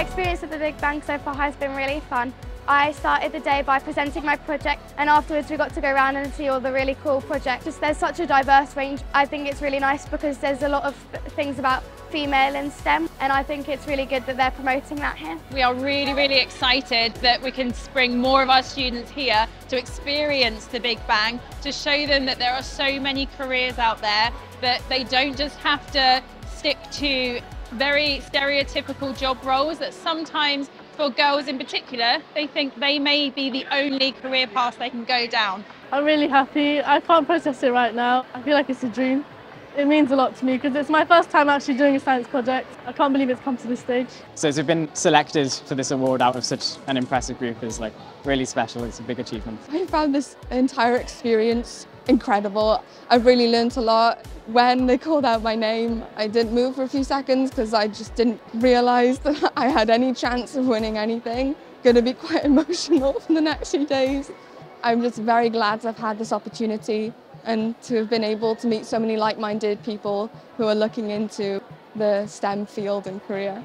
My experience at the Big Bang so far has been really fun. I started the day by presenting my project and afterwards we got to go around and see all the really cool projects. Just, there's such a diverse range. I think it's really nice because there's a lot of things about female in STEM and I think it's really good that they're promoting that here. We are really, really excited that we can bring more of our students here to experience the Big Bang, to show them that there are so many careers out there, that they don't just have to stick to very stereotypical job roles, that sometimes for girls in particular, they think they may be the only career path they can go down. I'm really happy. I can't process it right now. I feel like it's a dream. It means a lot to me because it's my first time actually doing a science project. I can't believe it's come to this stage. So to have been selected for this award out of such an impressive group is like really special. It's a big achievement. I found this entire experience incredible. I've really learnt a lot. When they called out my name, I didn't move for a few seconds because I just didn't realise that I had any chance of winning anything. Going to be quite emotional for the next few days. I'm just very glad have had this opportunity and to have been able to meet so many like-minded people who are looking into the STEM field and career.